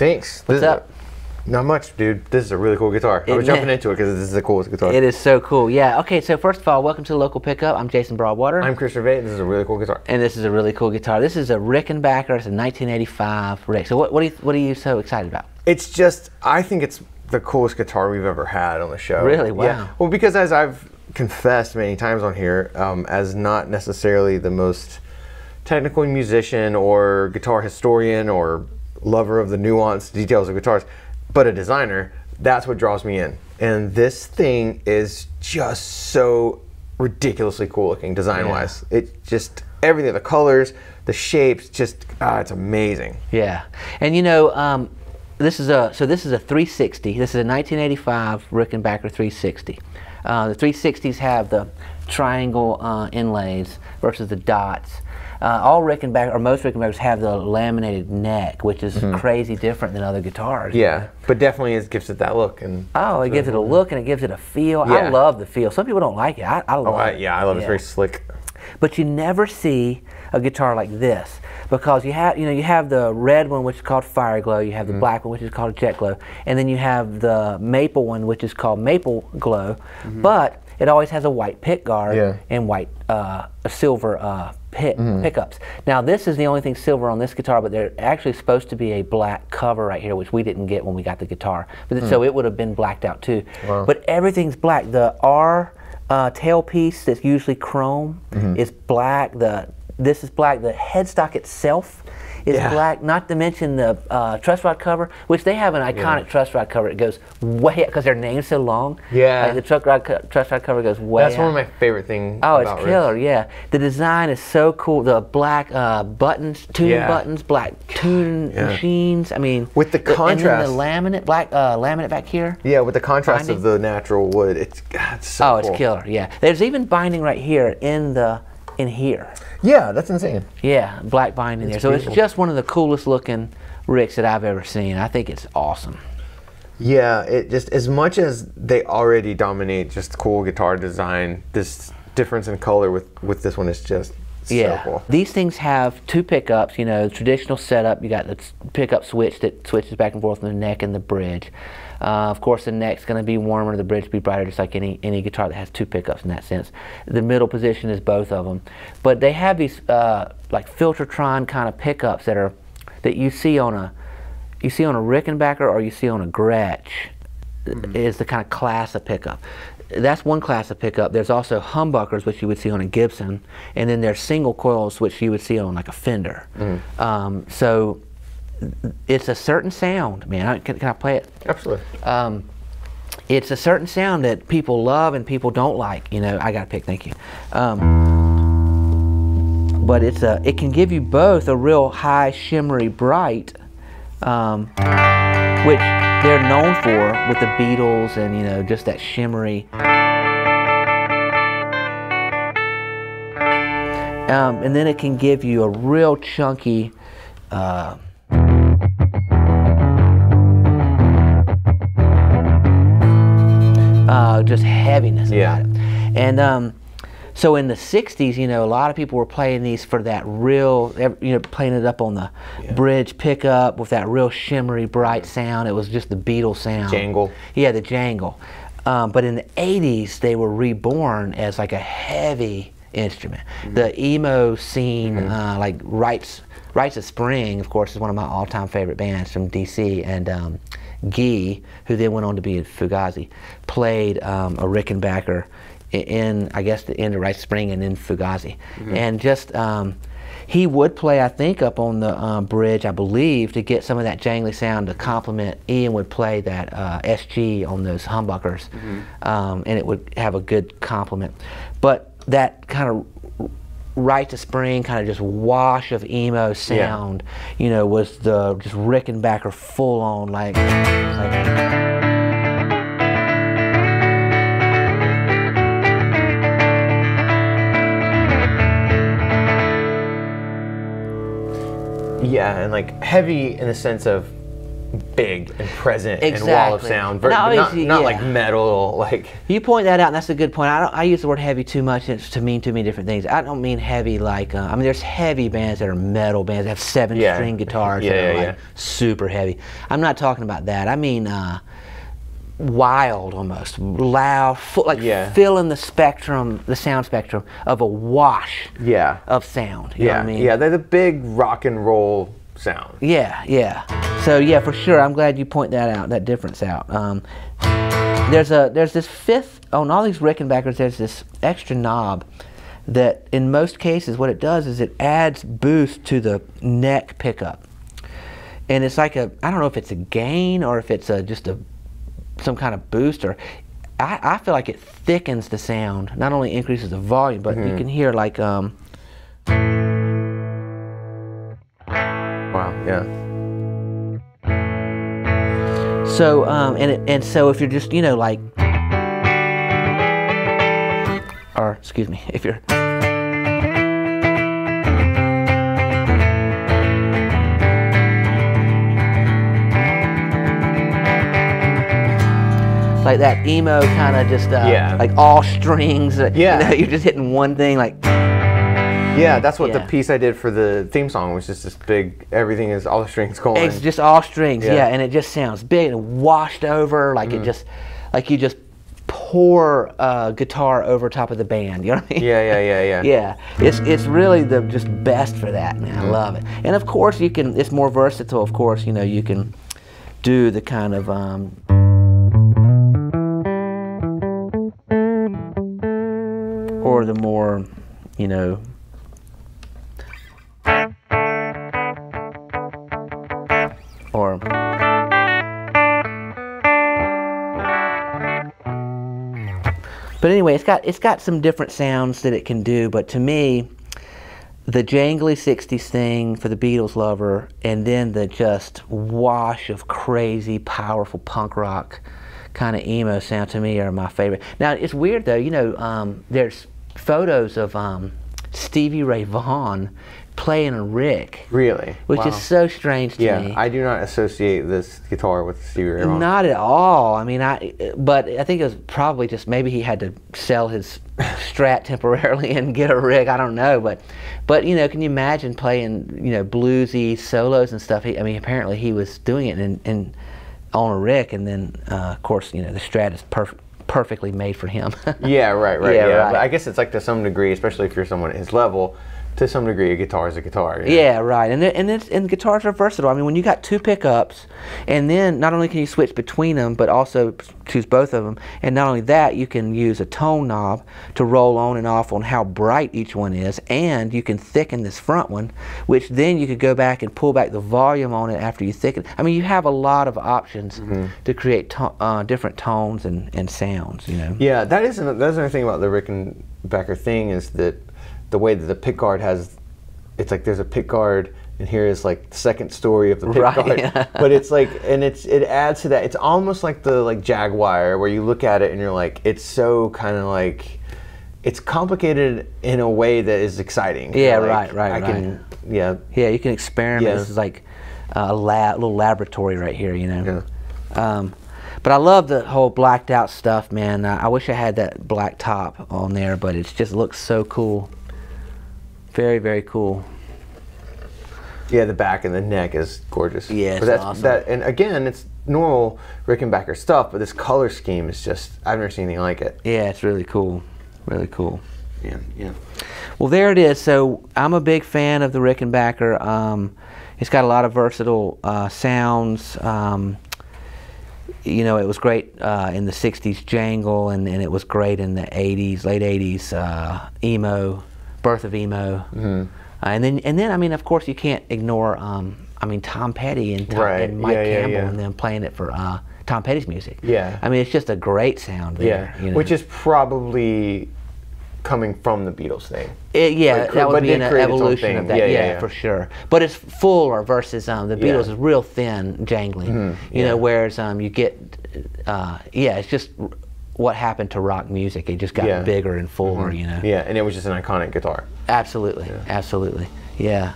Thanks. What's This- up? Not much, dude. This is a really cool guitar. I It- was jumping into it because this is the coolest guitar. It is so cool. Yeah. Okay. So first of all, welcome to the local pickup. I'm Jason Broadwater, I'm Chris Gervais. This is a really cool guitar. and this is a really cool guitar. This is a Rickenbacker. It's a 1985 Rick. So what, what, are you, what are you so excited about? It's just, I think it's the coolest guitar we've ever had on the show. Really? Wow. Well, because as I've confessed many times on here, um, as not necessarily the most technical musician or guitar historian or lover of the nuanced details of guitars, but a designer, that's what draws me in. And this thing is just so ridiculously cool looking design wise. It just, everything, the colors, the shapes, just, ah, it's amazing. Yeah. And you know, um, this is a so this is a 360. This is a 1985 Rickenbacker 360. Uh, the 360s have the triangle uh, inlays versus the dots. Uh, all Rickenbacker or most Rickenbackers have the laminated neck, which is crazy different than other guitars. Mm-hmm. Yeah, but definitely it gives it that look. And Oh, it gives it a look and it gives it a feel. I love the feel. Some people don't like it. I, I love oh, I, it. yeah, I love it. It's very slick. But you never see a guitar like this because you have you know you have the red one which is called Fire Glow, you have Mm-hmm. the black one which is called Jet Glow, and then you have the maple one which is called Maple Glow, but it always has a white pick guard Mm-hmm. Yeah. and white uh, silver uh, pick, Mm-hmm. pickups. Now this is the only thing silver on this guitar, but there's actually supposed to be a black cover right here, which we didn't get when we got the guitar. But so it would have been blacked out too. Mm. Wow. But everything's black. The R uh, tailpiece that's usually chrome Mm-hmm. is black. The this is black. The headstock itself is Yeah. black. Not to mention the uh, truss rod cover, which they have an iconic truss rod cover. It goes way because their name's so long. Yeah. like the truss rod truss rod cover goes way. That's one of my favorite things. Oh, it's killer! Yeah, the design is so cool. The black uh, buttons, tuning Yeah. buttons, black tune Yeah. machines. I mean, With the contrast and then the laminate, black uh, laminate back here. Yeah, with the contrast Binding. of the natural wood, it's, God, it's so Oh, it's killer! Yeah, there's even binding right here in the in here. Yeah, that's insane. Yeah, black binding there. So beautiful. it's just one of the coolest looking ricks that I've ever seen. I think it's awesome. Yeah, it just as much as they already dominate just cool guitar design, this difference in color with with this one is just Yeah. so cool. These things have two pickups, you know, traditional setup. You got the pickup switch that switches back and forth in the neck and the bridge. Uh, of course, the neck's going to be warmer, the bridge will be brighter, just like any, any guitar that has two pickups in that sense. The middle position is both of them. But they have these uh, like Filtertron kind of pickups that are that you see on a you see on a Rickenbacker or you see on a Gretsch is the kind of class of pickup. That's one class of pickup. There's also humbuckers, which you would see on a Gibson, and then there's single coils, which you would see on like a Fender. Um, so it's a certain sound, man. I- Can, can I play it? Absolutely. um, it's a certain sound that people love and people don't like. You know, I got to pick. Thank you. Um, but it's a. It can give you both a real high, shimmery, bright, um, which they're known for with the Beatles and you know just that shimmery. Um, and then it can give you a real chunky. Uh, uh, heaviness Yeah. about it. And um, so in the '60s, you know, a lot of people were playing these for that real, you know, playing it up on the bridge pickup with that real shimmery, bright sound. It was just the Beatles sound. Jangle. Yeah, the jangle. Um, but in the '80s, they were reborn as like a heavy instrument. The emo scene, uh, like Rites, Rites of Spring, of course, is one of my all-time favorite bands from DC, and um, Guy, who then went on to be in Fugazi, played um, a Rickenbacker in, I guess, the end of Right Spring and in Fugazi, and just. Um, he would play, I think, up on the um, bridge, I believe, to get some of that jangly sound to complement. Ian would play that uh, SG on those humbuckers, um, and it would have a good complement. But that kind of Rites of Spring, kind of just wash of emo sound, you know, was the just Rickenbacker full on like. like Yeah, and like heavy in the sense of big and present and wall of sound, And ver- not, not yeah. like metal, like You point that out, and that's a good point. I, don't, I use the word heavy too much it's to mean too many different things. I don't mean heavy like, uh, I mean, there's heavy bands that are metal bands that have seven Yeah. string guitars Yeah, that are yeah, like super heavy. I'm not talking about that. I mean, uh, wild almost, loud, full, like Yeah. filling the spectrum, the sound spectrum of a wash yeah, of sound. You know yeah, what I mean? yeah. They're the big rock and roll sound. Yeah, yeah. So yeah, for sure. I'm glad you point that out, that difference out. Um, there's a there's this fifth on all these Rickenbackers. There's this extra knob that, in most cases, what it does is it adds boost to the neck pickup, and it's like a I don't know if it's a gain or if it's a just a some kind of booster. I, I feel like it thickens the sound. Not only increases the volume, but you can hear like um, Wow. Yeah. So um, and it, and so if you're just you know like, or excuse me, if you're like that emo kind of just uh, Yeah. like all strings. Yeah. you know, you're just hitting one thing like. Yeah, that's what Yeah. the piece I did for the theme song was just this big. Everything is all the strings going. It's just all strings, yeah. Yeah. And it just sounds big and washed over, like it just, like you just pour uh, guitar over top of the band. You know what I mean? yeah, yeah, yeah, yeah. Yeah, it's it's really the just best for that, man. I Mm-hmm. love it. And of course, you can. It's more versatile. Of course, you know you can do the kind of um, or the more, you know. But anyway, it's got it's got some different sounds that it can do. But to me, the jangly '60s thing for the Beatles lover, and then the just wash of crazy, powerful punk rock kind of emo sound to me are my favorite. Now it's weird though. You know, um, there's photos of um, Stevie Ray Vaughan playing a Rick, Really? which Wow. is so strange to Yeah, me. Yeah, I do not associate this guitar with Stevie Ray Vaughan. Not at all. I mean, I. But I think it was probably just maybe he had to sell his Strat temporarily and get a Rick. I don't know, but, but you know, can you imagine playing you know bluesy solos and stuff? He, I mean, apparently he was doing it and and on a Rick, and then uh, of course you know the Strat is perfect. Perfectly made for him. Yeah, right, right. Yeah, Yeah, right. But I guess it's like to some degree, especially if you're someone at his level, to some degree, a guitar is a guitar. know? Yeah, right. And and it's, and guitars are versatile. I mean, when you got two pickups, and then not only can you switch between them, but also choose both of them. And not only that, you can use a tone knob to roll on and off on how bright each one is, and you can thicken this front one, which then you could go back and pull back the volume on it after you thicken. I mean, you have a lot of options Mm-hmm. to create to- uh, different tones and, and sounds. You know. Yeah, that is an, that's another thing about the Rickenbacker thing is that the way that the pick guard has, it's like there's a pick guard and here is like the second story of the pick Right. guard, but it's like and it's it adds to that. It's almost like the like Jaguar where you look at it and you're like it's so kind of like. It's complicated in a way that is exciting. Yeah, Like, right, right, I can, yeah, Yeah, you can experiment. Yeah. This is like a lab, little laboratory right here, you know. Yeah. Um, but I love the whole blacked out stuff, man. I wish I had that black top on there, but it just looks so cool. Very, very cool. Yeah, the back and the neck is gorgeous. Yeah, it's but that's, awesome. That and again, it's normal Rickenbacker stuff, but this color scheme is just I've never seen anything like it. Yeah, it's really cool. Really cool. Yeah, yeah. Well, there it is. So I'm a big fan of the Rickenbacker. Um, it's got a lot of versatile uh, sounds. Um, you know, it was great uh, in the '60s jangle, and, and it was great in the '80s, late '80s uh, emo, birth of emo. Mm-hmm. Uh, and then, and then, I mean, of course, you can't ignore. Um, I mean, Tom Petty and, Tom, Right. and Mike Yeah, yeah, Campbell yeah. and them playing it for uh, Tom Petty's music. Yeah. I mean, it's just a great sound there. Yeah, you know. which is probably coming from the Beatles thing. It, yeah, cre- that would be an created its own evolution of that. Yeah, Yeah, yeah, yeah. for sure. But it's fuller versus um, the Beatles Yeah. is real thin, jangling. You Mm-hmm. yeah. know, whereas um, you get, uh, yeah, it's just what happened to rock music. It just got Yeah. Bigger and fuller. You know. Yeah, and it was just an iconic guitar. Absolutely, absolutely. Yeah.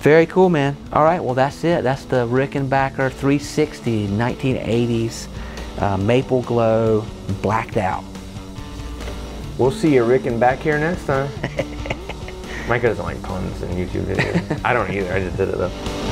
Very cool, man. All right, well, that's it. That's the Rickenbacker 360 1980s uh, Maple Glow blacked out. We'll see you Ricken back here next time. Micah doesn't like puns in YouTube videos. I don't either. I just did it though.